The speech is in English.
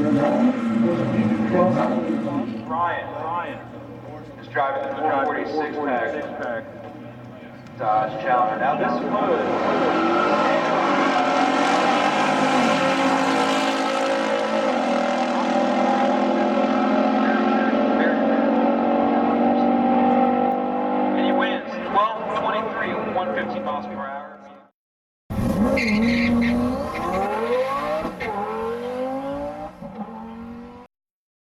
Ryan, Ryan is driving the 446 pack. pack. Dodge Challenger. Now this would. miles per hour.